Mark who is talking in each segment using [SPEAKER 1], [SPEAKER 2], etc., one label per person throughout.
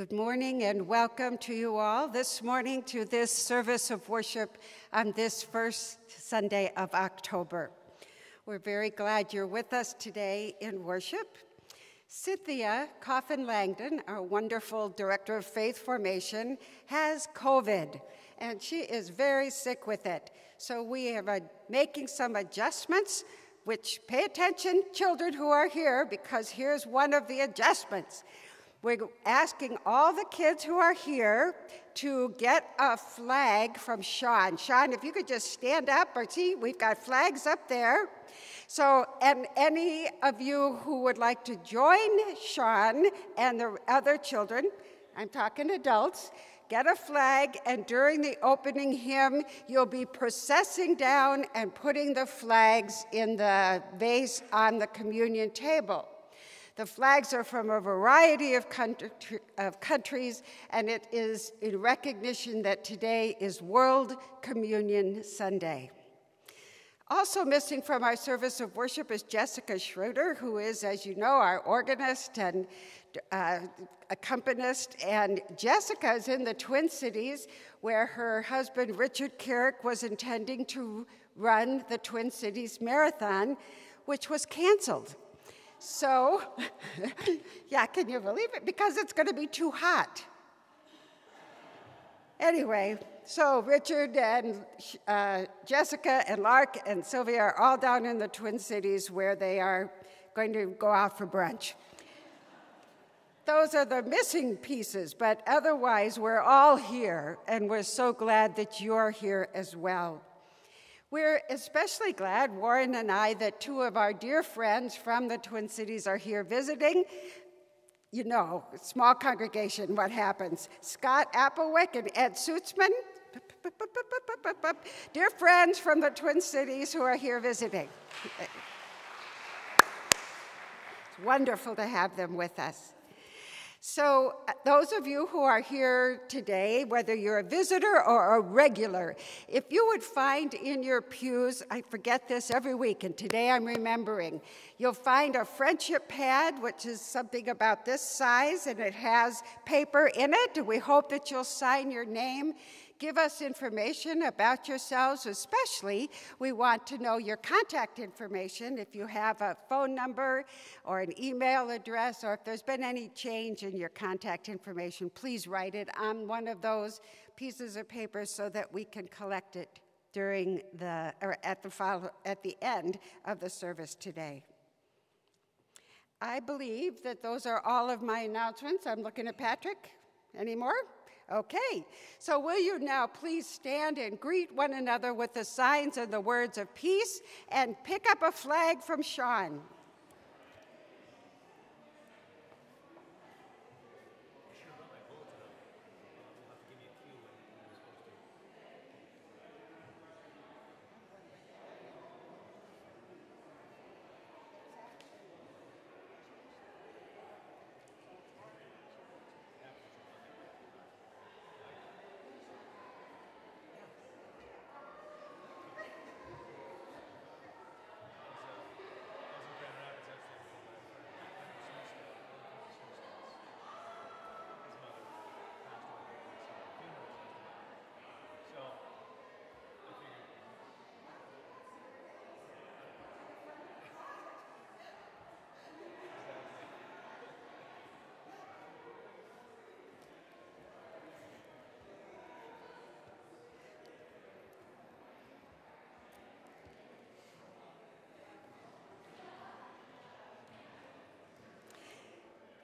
[SPEAKER 1] Good morning and welcome to you all this morning to this service of worship on this first Sunday of October. We're very glad you're with us today in worship. Cynthia Coffin Langdon, our wonderful Director of Faith Formation, has COVID and she is very sick with it. So we are making some adjustments, which pay attention, children who are here, because here's one of the adjustments. We're asking all the kids who are here to get a flag from Sean. Sean, if you could just stand up, or see, we've got flags up there. So, and any of you who would like to join Sean and the other children, I'm talking adults, get a flag, and during the opening hymn, you'll be processing down and putting the flags in the vase on the communion table. The flags are from a variety of, country, of, countries, and it is in recognition that today is World Communion Sunday. Also missing from our service of worship is Jessica Schroeder, who is, as you know, our organist and uh, accompanist. And Jessica is in the Twin Cities, where her husband Richard Carrick was intending to run the Twin Cities Marathon, which was canceled. So, yeah, can you believe it? Because it's going to be too hot. Anyway, so Richard and uh, Jessica and Lark and Sylvia are all down in the Twin Cities where they are going to go out for brunch. Those are the missing pieces, but otherwise, we're all here, and we're so glad that you're here as well. We're especially glad, Warren and I, that two of our dear friends from the Twin Cities are here visiting. You know, small congregation, what happens? Scott Applewick and Ed Suitsman, dear friends from the Twin Cities who are here visiting. It's wonderful to have them with us. So, uh, those of you who are here today, whether you're a visitor or a regular, if you would find in your pews, I forget this every week, and today I'm remembering, you'll find a friendship pad, which is something about this size, and it has paper in it. We hope that you'll sign your name give us information about yourselves, especially we want to know your contact information. If you have a phone number or an email address, or if there's been any change in your contact information, please write it on one of those pieces of paper so that we can collect it during the or at the follow, at the end of the service today. I believe that those are all of my announcements. I'm looking at Patrick. Any more? Okay, so will you now please stand and greet one another with the signs and the words of peace and pick up a flag from Sean?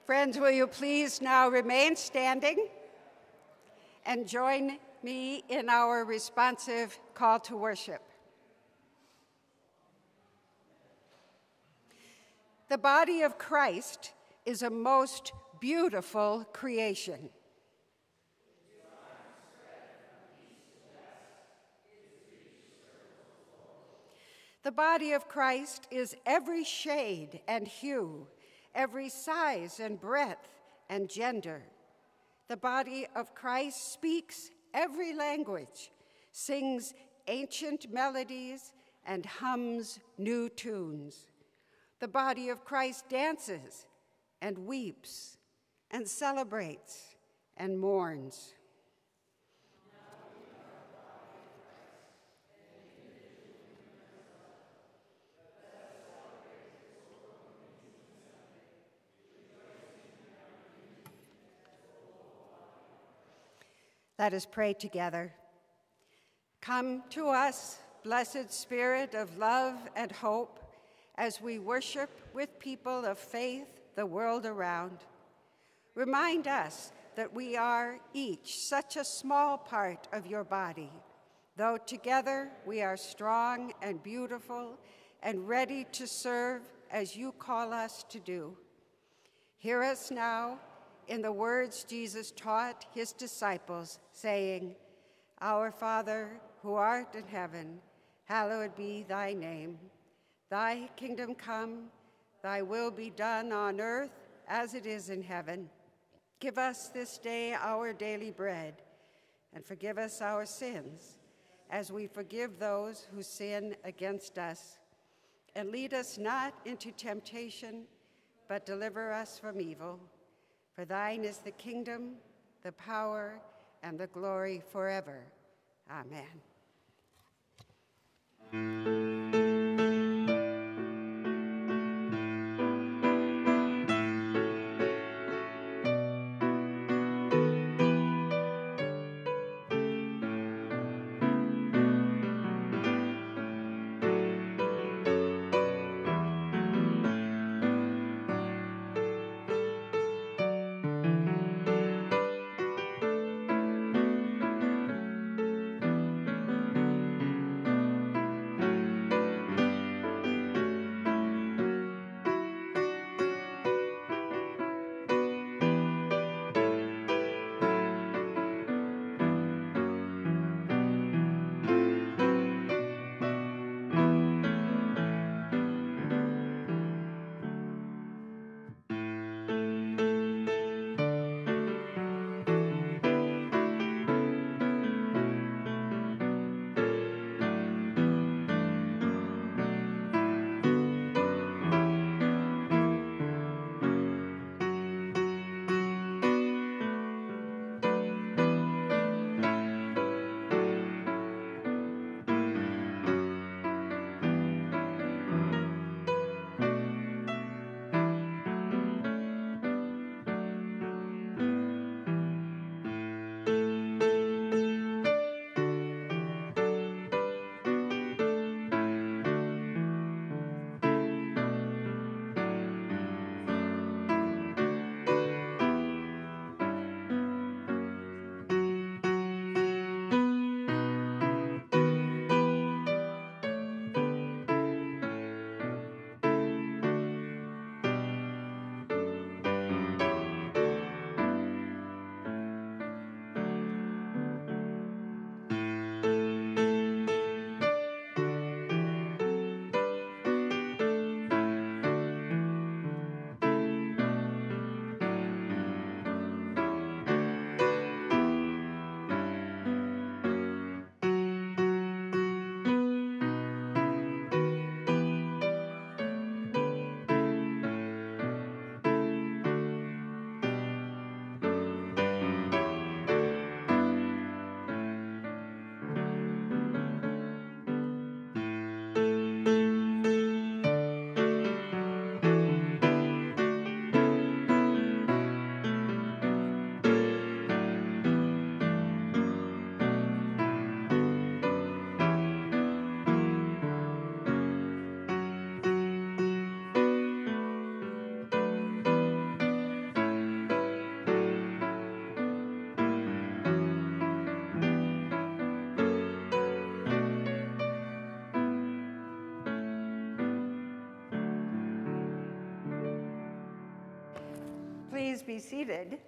[SPEAKER 1] Friends, will you please now remain standing and join me in our responsive call to worship? The body of Christ is a most beautiful creation. The body of Christ is every shade and hue every size and breadth and gender. The body of Christ speaks every language, sings ancient melodies, and hums new tunes. The body of Christ dances and weeps and celebrates and mourns. Let us pray together. Come to us, blessed Spirit of love and hope, as we worship with people of faith the world around. Remind us that we are each such a small part of your body, though together we are strong and beautiful and ready to serve as you call us to do. Hear us now in the words Jesus taught his disciples, saying, Our Father, who art in heaven, hallowed be thy name. Thy kingdom come, thy will be done on earth as it is in heaven. Give us this day our daily bread, and forgive us our sins, as we forgive those who sin against us. And lead us not into temptation, but deliver us from evil. For thine is the kingdom, the power, and the glory forever. Amen. Be seated.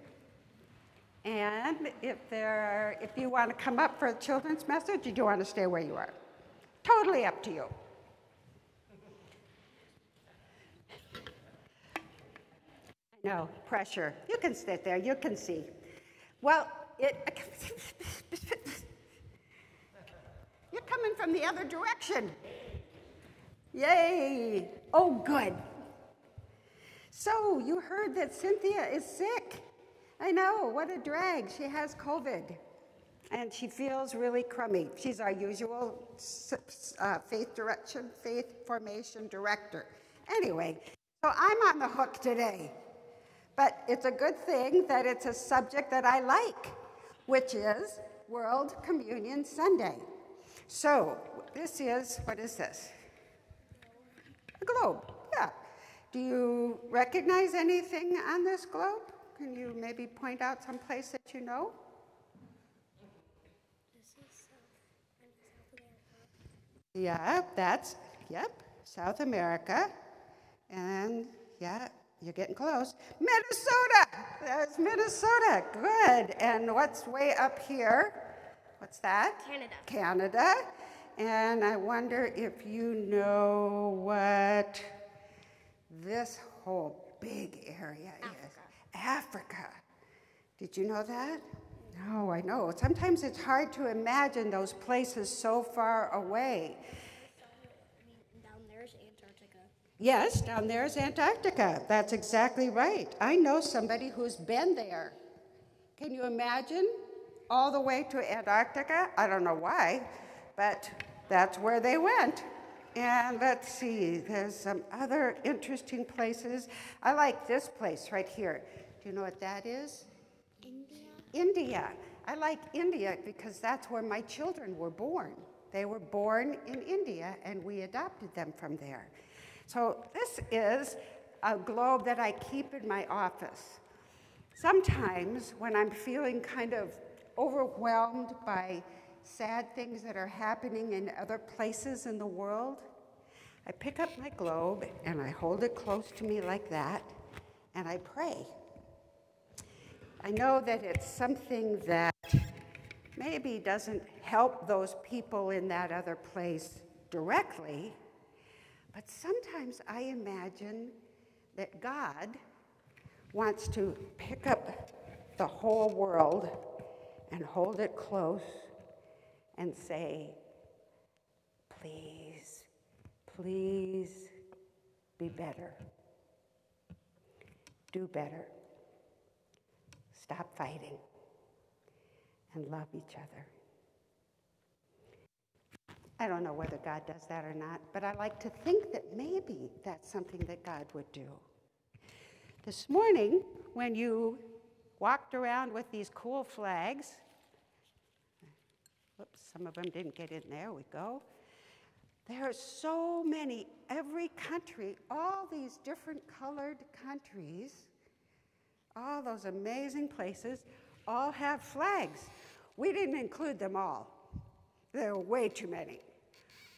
[SPEAKER 1] And if there are, if you want to come up for a children's message, you do want to stay where you are? Totally up to you. No, pressure. You can sit there, you can see. Well, it, you're coming from the other direction. Yay! Oh, good. So, you heard that Cynthia is sick. I know, what a drag. She has COVID and she feels really crummy. She's our usual uh, faith direction, faith formation director. Anyway, so I'm on the hook today. But it's a good thing that it's a subject that I like, which is World Communion Sunday. So this is, what is this? A globe. Do you recognize anything on this globe? Can you maybe point out some place that you know? Yeah, that's, yep, South America. And yeah, you're getting close. Minnesota! That's Minnesota. Good. And what's way up here? What's that?
[SPEAKER 2] Canada.
[SPEAKER 1] Canada. And I wonder if you know what this whole big area
[SPEAKER 2] Africa.
[SPEAKER 1] is. Africa. Did you know that? No, I know. Sometimes it's hard to imagine those places so far away.
[SPEAKER 2] Down there's Antarctica.
[SPEAKER 1] Yes, down there's Antarctica. That's exactly right. I know somebody who's been there. Can you imagine all the way to Antarctica? I don't know why, but that's where they went. And let's see, there's some other interesting places. I like this place right here. Do you know what that is?
[SPEAKER 2] India.
[SPEAKER 1] India. I like India because that's where my children were born. They were born in India and we adopted them from there. So this is a globe that I keep in my office. Sometimes when I'm feeling kind of overwhelmed by sad things that are happening in other places in the world, I pick up my globe and I hold it close to me like that and I pray. I know that it's something that maybe doesn't help those people in that other place directly, but sometimes I imagine that God wants to pick up the whole world and hold it close and say, please, please be better. Do better. Stop fighting and love each other. I don't know whether God does that or not, but I like to think that maybe that's something that God would do. This morning, when you walked around with these cool flags, whoops, some of them didn't get in there, we go. There are so many, every country, all these different colored countries, all those amazing places, all have flags. We didn't include them all, there are way too many.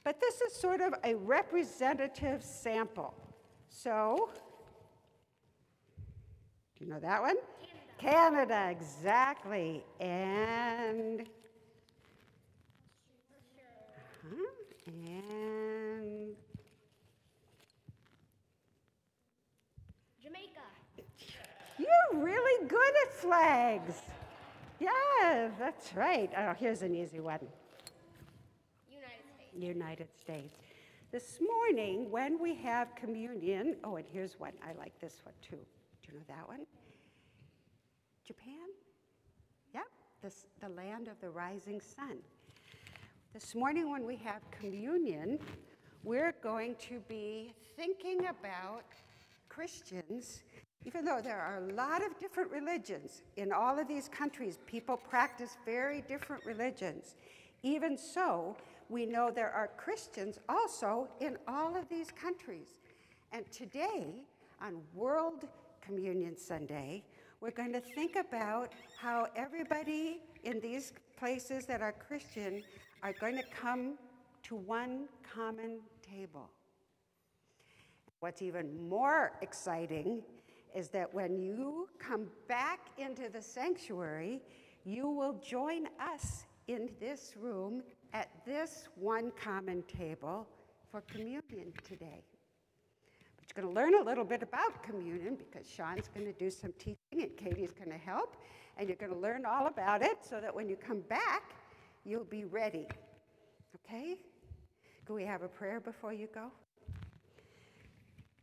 [SPEAKER 1] But this is sort of a representative sample. So, do you know that one?
[SPEAKER 2] Canada.
[SPEAKER 1] Canada, exactly. And, and
[SPEAKER 2] Jamaica.
[SPEAKER 1] you're really good at flags. Yeah, that's right. Oh, here's an easy one.
[SPEAKER 2] United States.
[SPEAKER 1] United States. This morning, when we have communion, oh, and here's one. I like this one too. Do you know that one? Japan? Yep, this, the land of the rising sun. This morning, when we have communion, we're going to be thinking about Christians, even though there are a lot of different religions in all of these countries, people practice very different religions. Even so, we know there are Christians also in all of these countries. And today, on World Communion Sunday, we're going to think about how everybody in these places that are Christian are going to come to one common table. What's even more exciting is that when you come back into the sanctuary, you will join us in this room at this one common table for communion today. But you're going to learn a little bit about communion because Sean's going to do some teaching and Katie's going to help. And you're going to learn all about it so that when you come back, you'll be ready. Okay? Can we have a prayer before you go?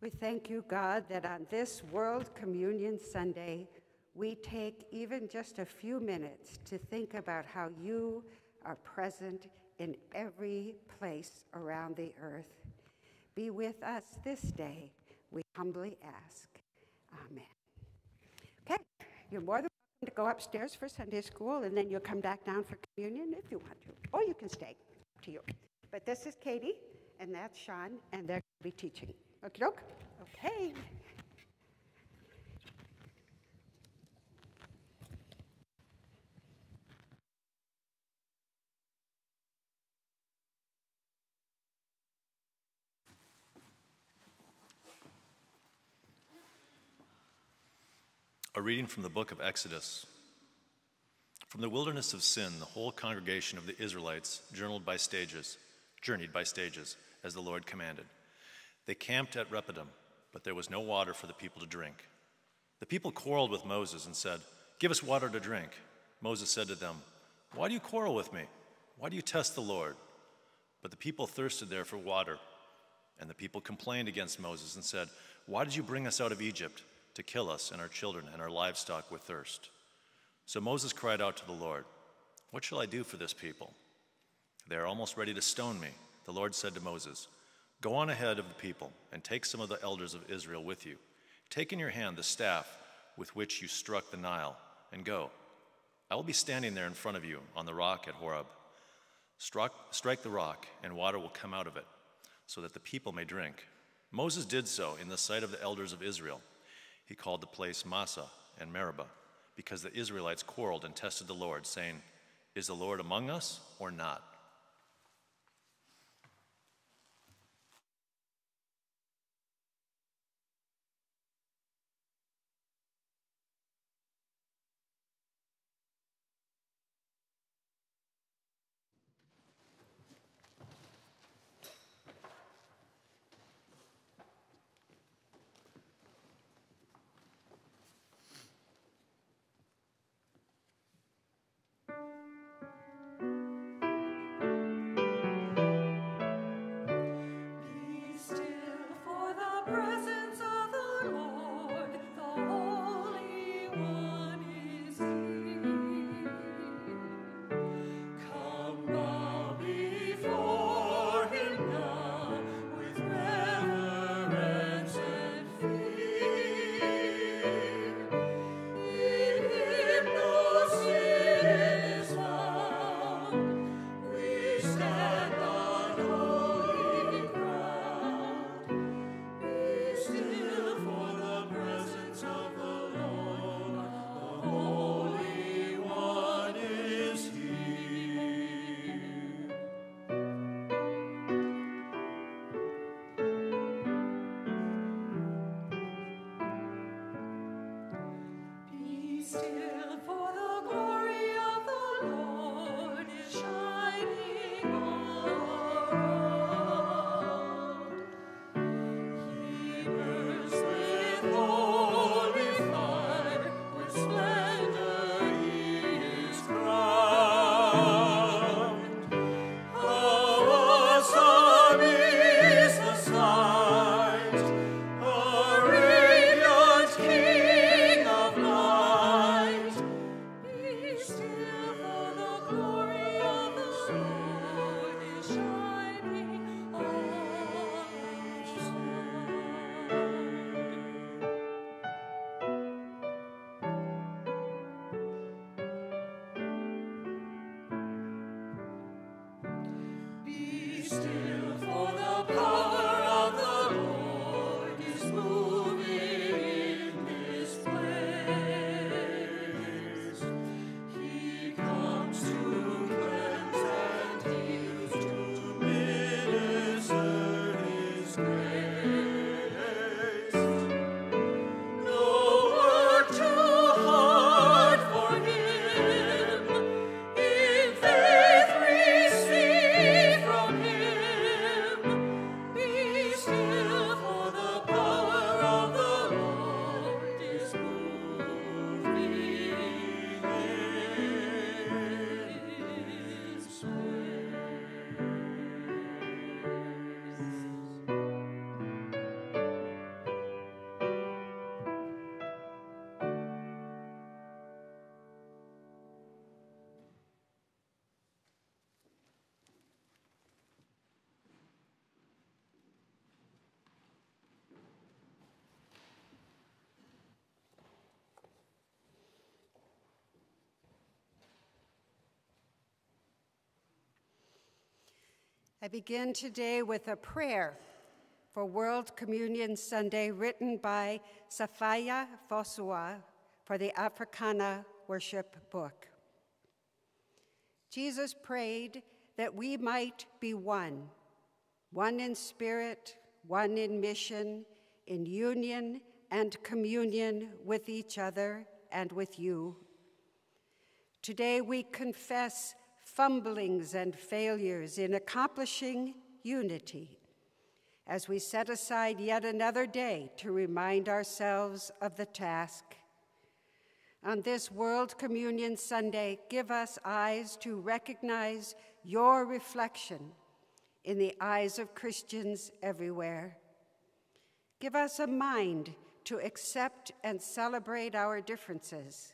[SPEAKER 1] We thank you, God, that on this World Communion Sunday, we take even just a few minutes to think about how you are present in every place around the earth. Be with us this day, we humbly ask. Amen. Okay, you're more than to go upstairs for Sunday school, and then you'll come back down for communion if you want to, or you can stay. Up to you. But this is Katie, and that's Sean, and they're going to be teaching. Okay, doke? Okay.
[SPEAKER 3] A reading from the book of Exodus. From the wilderness of sin, the whole congregation of the Israelites journeyed by stages, journeyed by stages, as the Lord commanded. They camped at Rephidim, but there was no water for the people to drink. The people quarreled with Moses and said, Give us water to drink. Moses said to them, Why do you quarrel with me? Why do you test the Lord? But the people thirsted there for water. And the people complained against Moses and said, Why did you bring us out of Egypt to kill us and our children and our livestock with thirst? So Moses cried out to the Lord, What shall I do for this people? They are almost ready to stone me. The Lord said to Moses, Go on ahead of the people and take some of the elders of Israel with you. Take in your hand the staff with which you struck the Nile and go. I will be standing there in front of you on the rock at Horeb. Struck, strike the rock, and water will come out of it, so that the people may drink. Moses did so in the sight of the elders of Israel. He called the place Massah and Meribah, because the Israelites quarreled and tested the Lord, saying, Is the Lord among us or not?
[SPEAKER 1] I begin today with a prayer for World Communion Sunday written by Safiyah Fosua for the Africana Worship Book. Jesus prayed that we might be one, one in spirit, one in mission, in union and communion with each other and with you. Today we confess fumblings and failures in accomplishing unity as we set aside yet another day to remind ourselves of the task. On this World Communion Sunday, give us eyes to recognize your reflection in the eyes of Christians everywhere. Give us a mind to accept and celebrate our differences.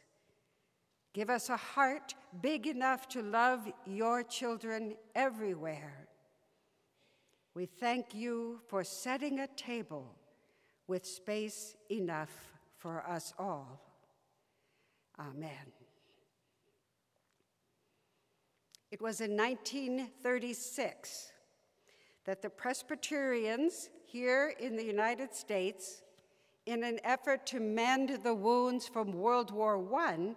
[SPEAKER 1] Give us a heart big enough to love your children everywhere. We thank you for setting a table with space enough for us all. Amen. It was in 1936 that the Presbyterians here in the United States in an effort to mend the wounds from World War I,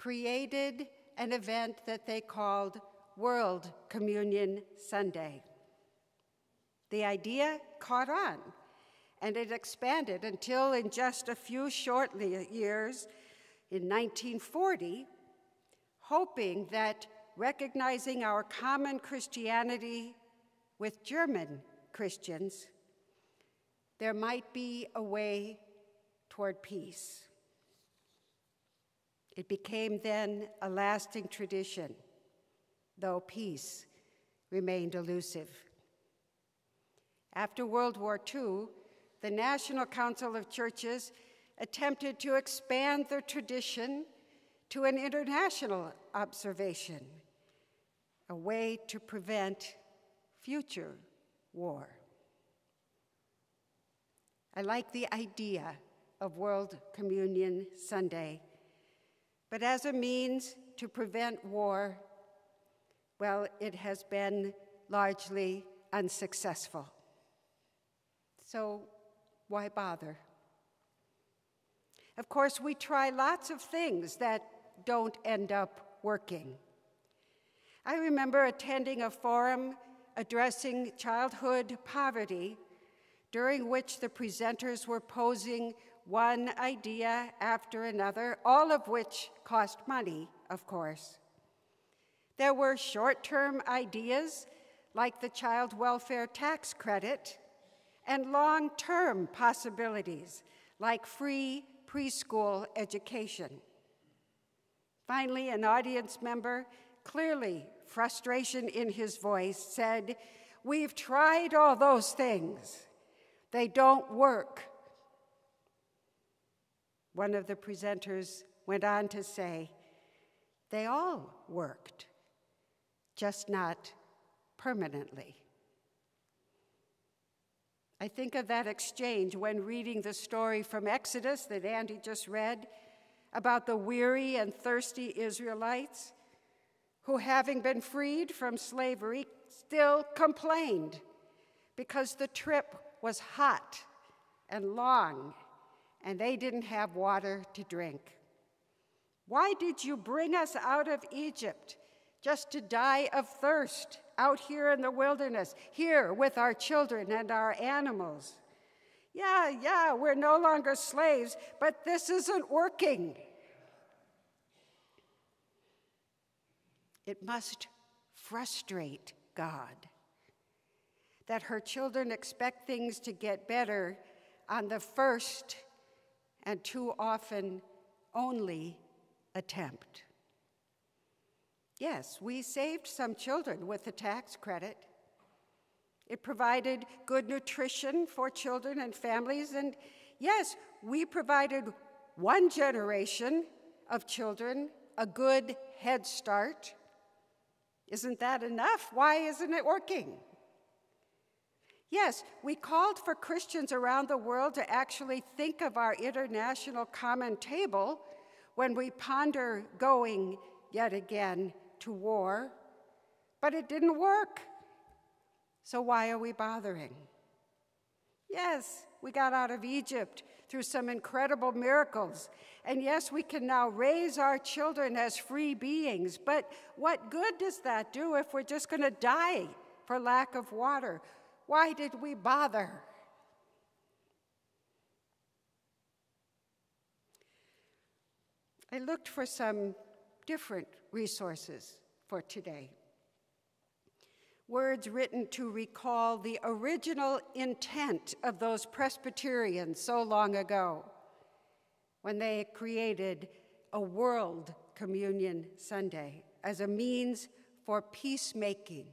[SPEAKER 1] created an event that they called World Communion Sunday. The idea caught on, and it expanded until, in just a few short years, in 1940, hoping that recognizing our common Christianity with German Christians there might be a way toward peace. It became then a lasting tradition, though peace remained elusive. After World War II, the National Council of Churches attempted to expand the tradition to an international observation, a way to prevent future war. I like the idea of World Communion Sunday, but as a means to prevent war, well, it has been largely unsuccessful. So, why bother? Of course, we try lots of things that don't end up working. I remember attending a forum addressing childhood poverty during which the presenters were posing one idea after another, all of which cost money, of course. There were short term ideas like the child welfare tax credit, and long term possibilities like free preschool education. Finally, an audience member, clearly frustration in his voice, said, We've tried all those things. They don't work. One of the presenters went on to say, they all worked, just not permanently. I think of that exchange when reading the story from Exodus that Andy just read about the weary and thirsty Israelites who, having been freed from slavery, still complained because the trip was hot and long, and they didn't have water to drink. Why did you bring us out of Egypt just to die of thirst out here in the wilderness, here with our children and our animals? Yeah, yeah, we're no longer slaves, but this isn't working. It must frustrate God that her children expect things to get better on the first and too often only attempt. Yes, we saved some children with the tax credit. It provided good nutrition for children and families, and yes, we provided one generation of children a good head start. Isn't that enough? Why isn't it working? Yes, we called for Christians around the world to actually think of our international common table when we ponder going yet again to war, but it didn't work. So why are we bothering? Yes, we got out of Egypt through some incredible miracles. And yes, we can now raise our children as free beings. But what good does that do if we're just going to die for lack of water? Why did we bother? I looked for some different resources for today. Words written to recall the original intent of those Presbyterians so long ago when they created a World Communion Sunday as a means for peacemaking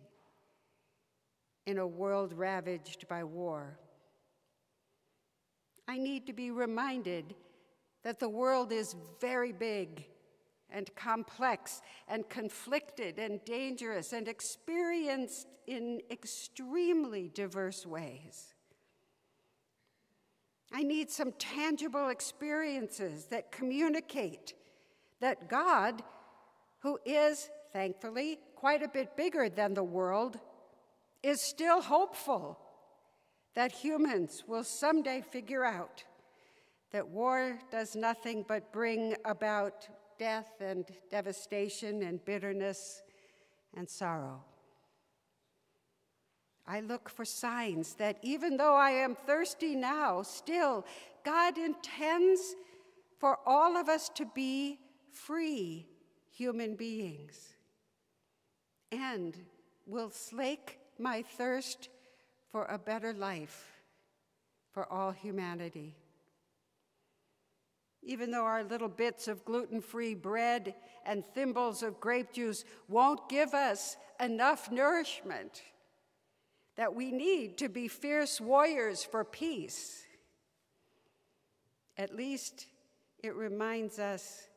[SPEAKER 1] in a world ravaged by war. I need to be reminded that the world is very big and complex and conflicted and dangerous and experienced in extremely diverse ways. I need some tangible experiences that communicate that God, who is, thankfully, quite a bit bigger than the world, is still hopeful that humans will someday figure out that war does nothing but bring about death and devastation and bitterness and sorrow. I look for signs that even though I am thirsty now, still God intends for all of us to be free human beings and will slake my thirst for a better life for all humanity even though our little bits of gluten free bread and thimbles of grape juice won't give us enough nourishment that we need to be fierce warriors for peace. At least it reminds us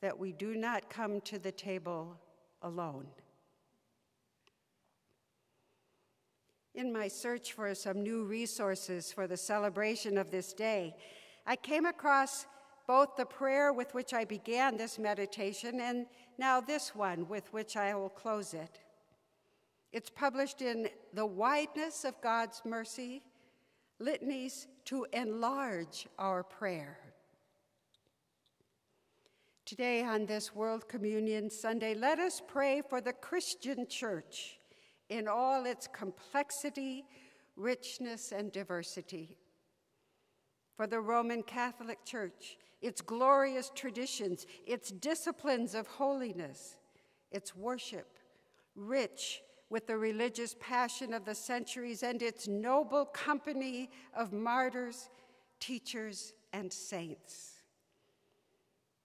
[SPEAKER 1] that we do not come to the table alone. In my search for some new resources for the celebration of this day, I came across both the prayer with which I began this meditation and now this one with which I will close it. It's published in The Wideness of God's Mercy Litanies to Enlarge Our Prayer. Today, on this World Communion Sunday, let us pray for the Christian church in all its complexity, richness, and diversity. For the Roman Catholic Church its glorious traditions, its disciplines of holiness, its worship, rich with the religious passion of the centuries, and its noble company of martyrs, teachers, and saints.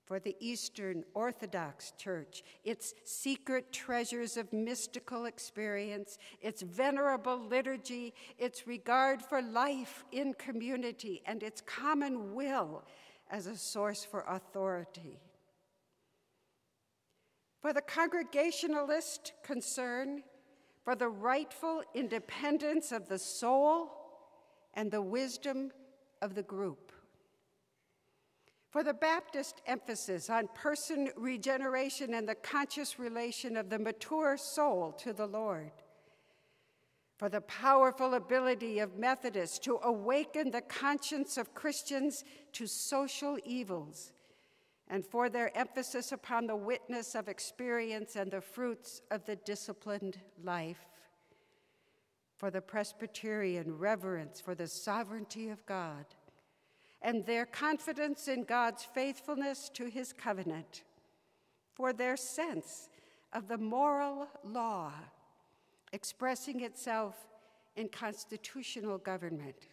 [SPEAKER 1] For the Eastern Orthodox Church, its secret treasures of mystical experience, its venerable liturgy, its regard for life in community, and its common will as a source for authority. For the Congregationalist concern for the rightful independence of the soul and the wisdom of the group. For the Baptist emphasis on person regeneration and the conscious relation of the mature soul to the Lord for the powerful ability of Methodists to awaken the conscience of Christians to social evils, and for their emphasis upon the witness of experience and the fruits of the disciplined life, for the Presbyterian reverence for the sovereignty of God, and their confidence in God's faithfulness to his covenant, for their sense of the moral law expressing itself in constitutional government.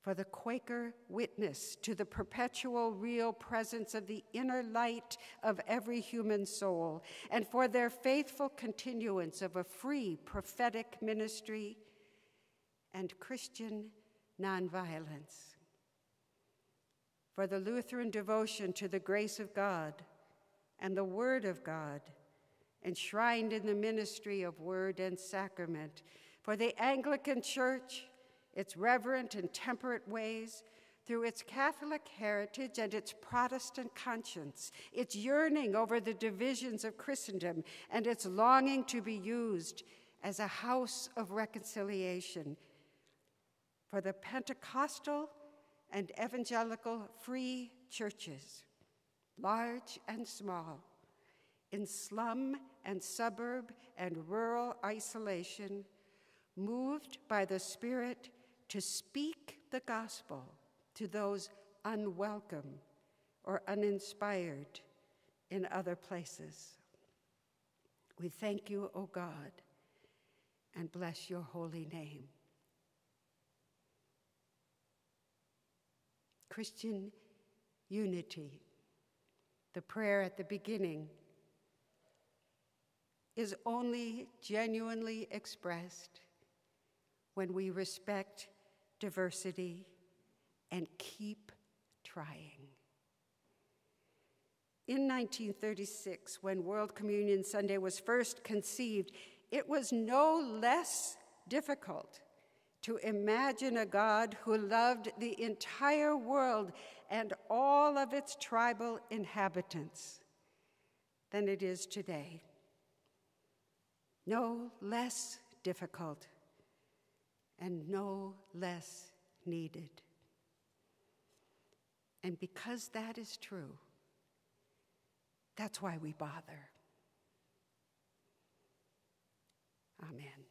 [SPEAKER 1] For the Quaker witness to the perpetual real presence of the inner light of every human soul, and for their faithful continuance of a free prophetic ministry and Christian nonviolence. For the Lutheran devotion to the grace of God and the Word of God enshrined in the ministry of word and sacrament. For the Anglican Church, its reverent and temperate ways, through its Catholic heritage and its Protestant conscience, its yearning over the divisions of Christendom, and its longing to be used as a house of reconciliation for the Pentecostal and evangelical free churches, large and small, in slum and suburb and rural isolation, moved by the Spirit to speak the gospel to those unwelcome or uninspired in other places. We thank you, O God, and bless your holy name. Christian unity, the prayer at the beginning, is only genuinely expressed when we respect diversity and keep trying. In 1936, when World Communion Sunday was first conceived, it was no less difficult to imagine a God who loved the entire world and all of its tribal inhabitants than it is today no less difficult and no less needed. And because that is true, that's why we bother. Amen.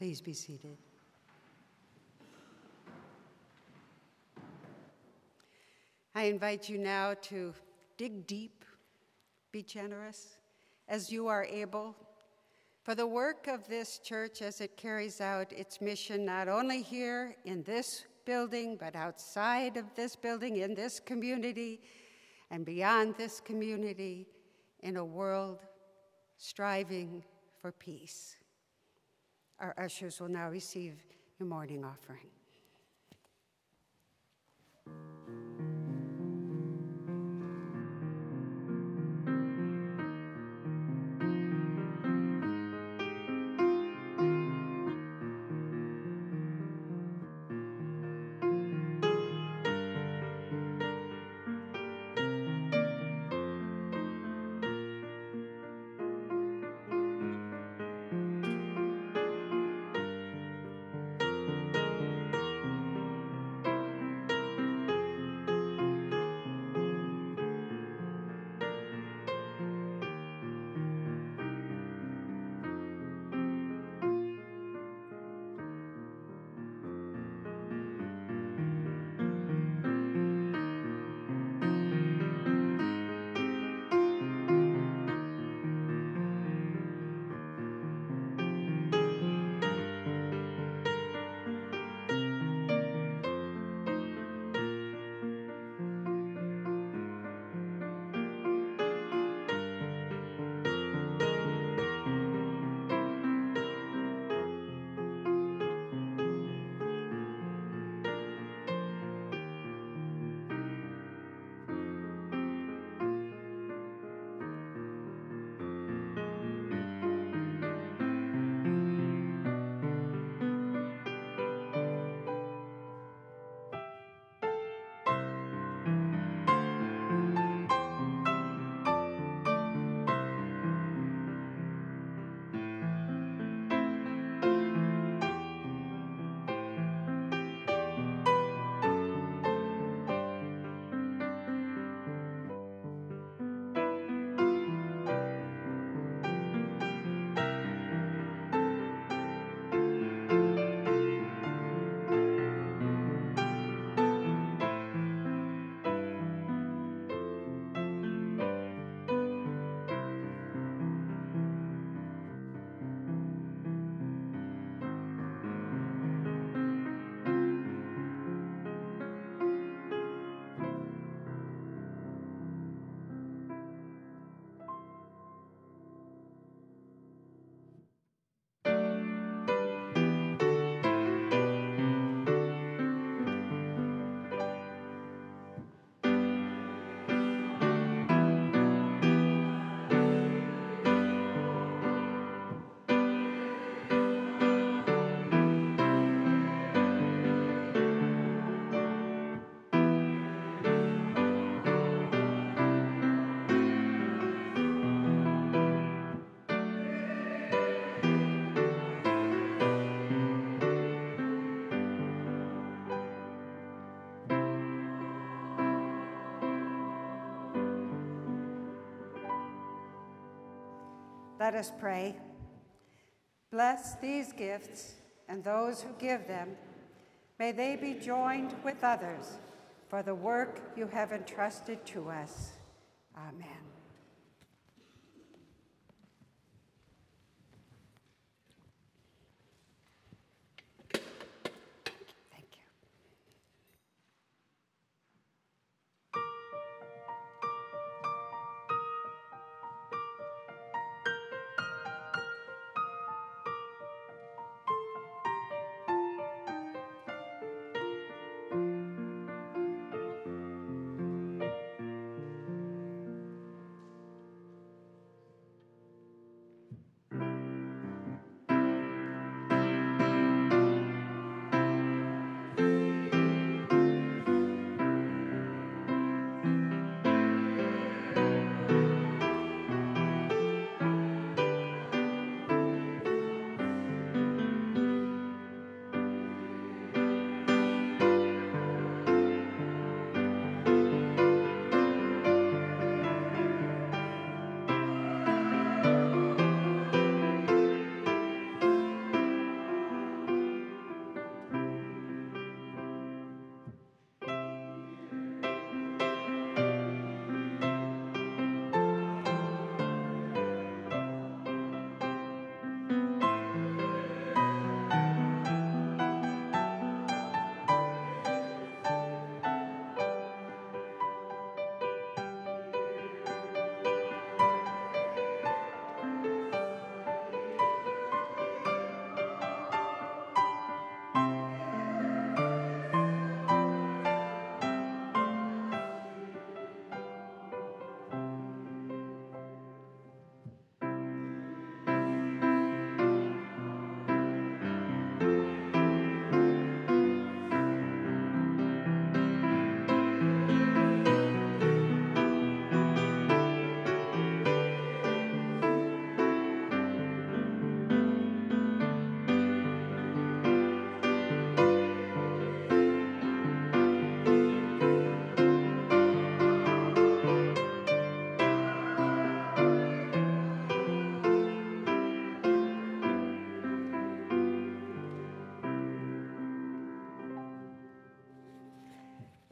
[SPEAKER 1] Please be seated. I invite you now to dig deep, be generous as you are able for the work of this church as it carries out its mission not only here in this building, but outside of this building, in this community, and beyond this community, in a world striving for peace. Our ushers will now receive your morning offering. Let us pray. Bless these gifts and those who give them. May they be joined with others for the work you have entrusted to us.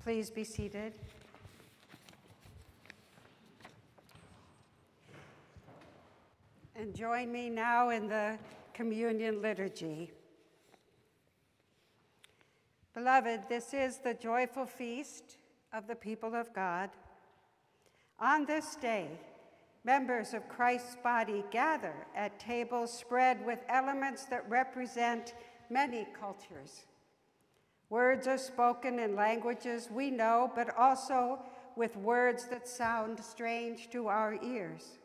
[SPEAKER 1] Please be seated. And join me now in the communion liturgy. Beloved, this is the joyful feast of the people of God. On this day, members of Christ's body gather at tables spread with elements that represent many cultures. Words are spoken in languages we know, but also with words that sound strange to our ears.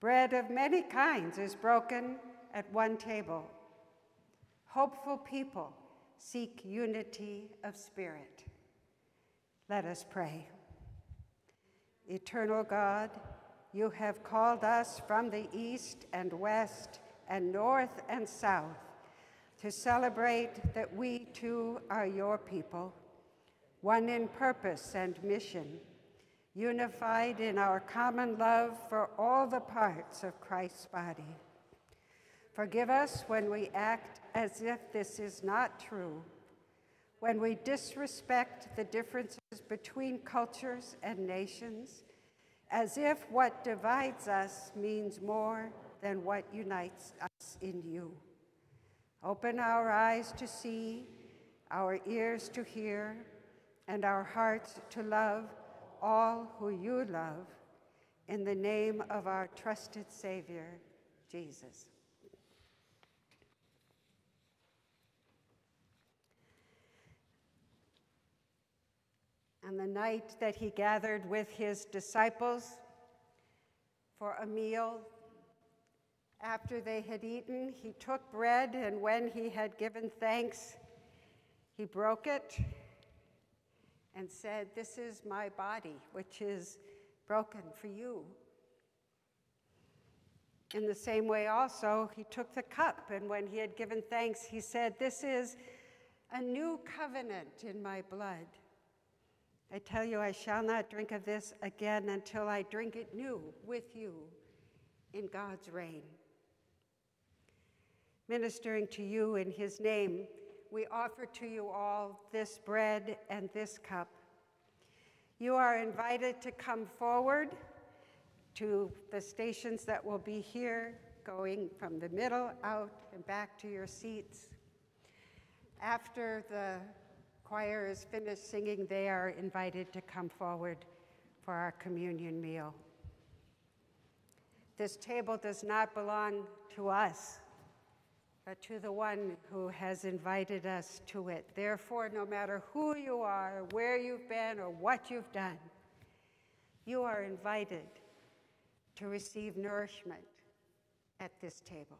[SPEAKER 1] Bread of many kinds is broken at one table. Hopeful people seek unity of spirit. Let us pray. Eternal God, you have called us from the east and west and north and south to celebrate that we too are your people, one in purpose and mission, unified in our common love for all the parts of Christ's body. Forgive us when we act as if this is not true, when we disrespect the differences between cultures and nations, as if what divides us means more than what unites us in you. Open our eyes to see, our ears to hear, and our hearts to love all who you love, in the name of our trusted Savior, Jesus. On the night that he gathered with his disciples for a meal, after they had eaten, he took bread, and when he had given thanks, he broke it and said, This is my body, which is broken for you. In the same way, also, he took the cup, and when he had given thanks, he said, This is a new covenant in my blood. I tell you, I shall not drink of this again until I drink it new with you in God's reign ministering to you in his name, we offer to you all this bread and this cup. You are invited to come forward to the stations that will be here, going from the middle out and back to your seats. After the choir is finished singing, they are invited to come forward for our communion meal. This table does not belong to us but to the one who has invited us to it. Therefore, no matter who you are, where you've been, or what you've done, you are invited to receive nourishment at this table.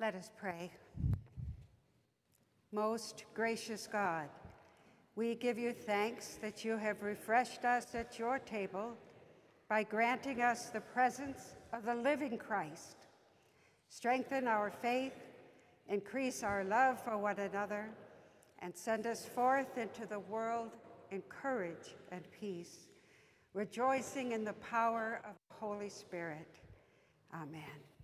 [SPEAKER 1] Let us pray. Most gracious God, we give you thanks that you have refreshed us at your table by granting us the presence of the living Christ. Strengthen our faith, increase our love for one another, and send us forth into the world in courage and peace, rejoicing in the power of the Holy Spirit. Amen.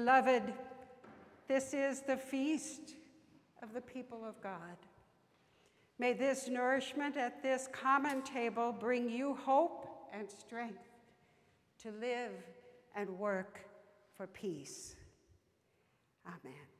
[SPEAKER 1] Beloved, this is the feast of the people of God. May this nourishment at this common table bring you hope and strength to live and work for peace. Amen.